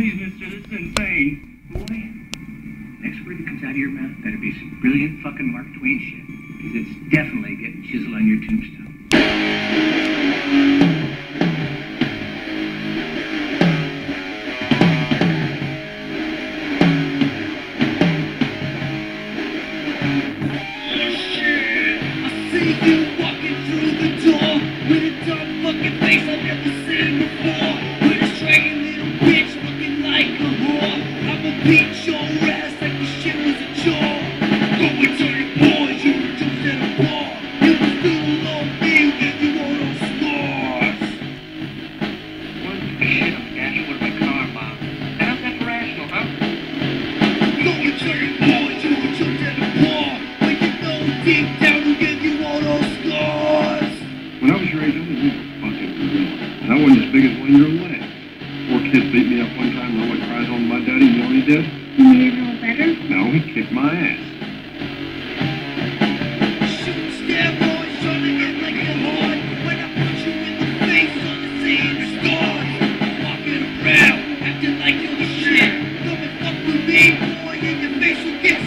Please, mister, this is insane. Boy, next word that comes out of your mouth better be some brilliant fucking Mark Twain shit. Because it's definitely getting chiseled on your tombstone. Whore. Beat your ass like the shit was a chore. Go and tell your boys you were just at a bar. You little me, and you all those scars. What the shit on the dashboard of my car, Mom? How's that rational, huh? Go and tell your boys you were just at a bar. But you know deep down who gave you all those. When I was your age, I was a fucking gorilla. And I wasn't as big as one year away. Poor kid beat me up one time and I went cries on my daddy. You know what he did? You made it all better? No, he kicked my ass. Shooting steroids, trying to get like a hard. When I put you in the face on the scene of stars. Walking around, acting like you're shit. Come and fuck with me, boy, and your face will get